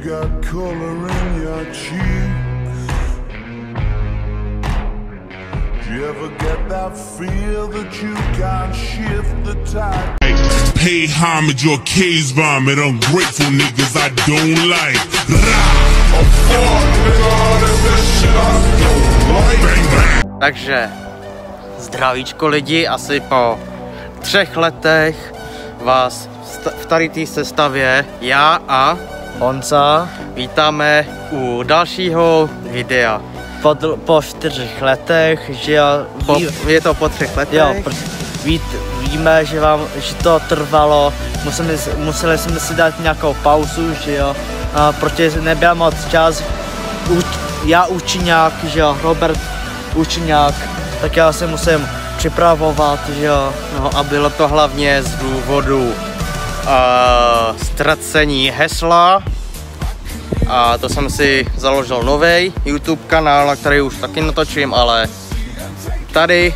color in your cheeks. Do you ever get that feel that you can't shift the tide? Pay homage or case vomit. Ungrateful niggas I don't like. Takže zdravíčko lidi, asi po třech letech vás v tady té sestavě já a Honza vítáme u dalšího videa. po, dl- po čtyřech letech, že jo, Po, je to po třech letech? jo pr- ví, víme, že, vám, že to trvalo, museli, museli jsme si dát nějakou pauzu, že jo, a protože nebyl moc čas, Uč, já učňák, že jo, Robert učňák, tak já se musím připravovat, že jo, No a bylo to hlavně z důvodu uh, ztracení hesla. A to jsem si založil nový YouTube kanál, na který už taky natočím, ale tady,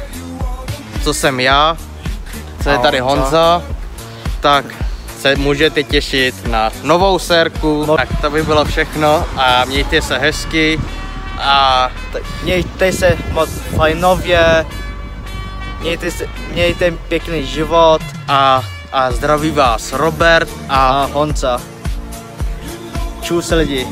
co jsem já, co je tady Honza. Tak se můžete těšit na novou sérku. No. Tak to by bylo všechno a mějte se hezky a mějte se moc fajnově, mějte, se, mějte pěkný život a, a zdraví vás Robert a Honza. Čus lidi.